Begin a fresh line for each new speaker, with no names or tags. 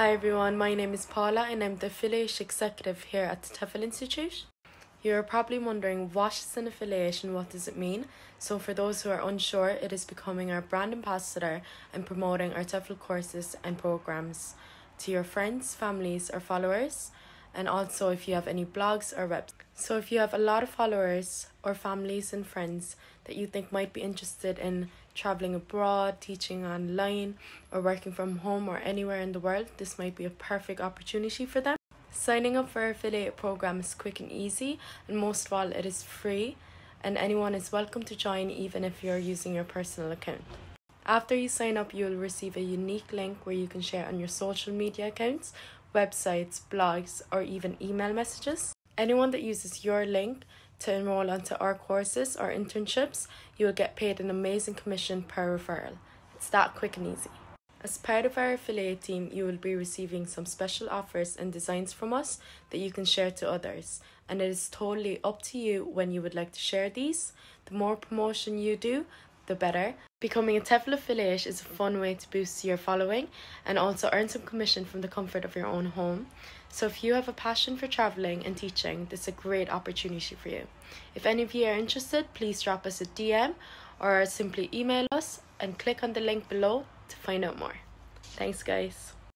Hi everyone, my name is Paula and I'm the affiliation executive here at the TEFL Institute. You're probably wondering what is an affiliation, what does it mean? So, for those who are unsure, it is becoming our brand ambassador and promoting our TEFL courses and programs to your friends, families, or followers, and also if you have any blogs or webs. So, if you have a lot of followers or families and friends that you think might be interested in traveling abroad, teaching online, or working from home or anywhere in the world, this might be a perfect opportunity for them. Signing up for our affiliate program is quick and easy, and most of all, it is free, and anyone is welcome to join even if you're using your personal account. After you sign up, you will receive a unique link where you can share on your social media accounts, websites, blogs, or even email messages. Anyone that uses your link to enroll onto our courses or internships, you will get paid an amazing commission per referral. It's that quick and easy. As part of our affiliate team, you will be receiving some special offers and designs from us that you can share to others. And it is totally up to you when you would like to share these. The more promotion you do, the better. Becoming a TEFL affiliate is a fun way to boost your following and also earn some commission from the comfort of your own home. So, if you have a passion for traveling and teaching, this is a great opportunity for you. If any of you are interested, please drop us a DM or simply email us and click on the link below to find out more. Thanks, guys.